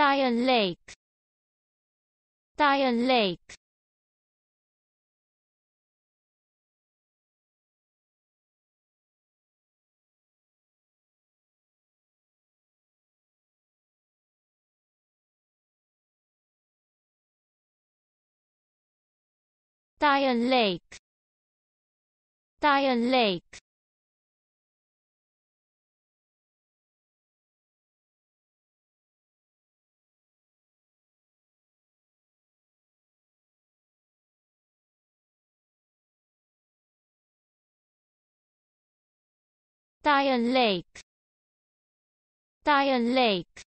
Dion Lake. Dion Lake. Dion Lake. Dion Lake Dion Lake. Dion Lake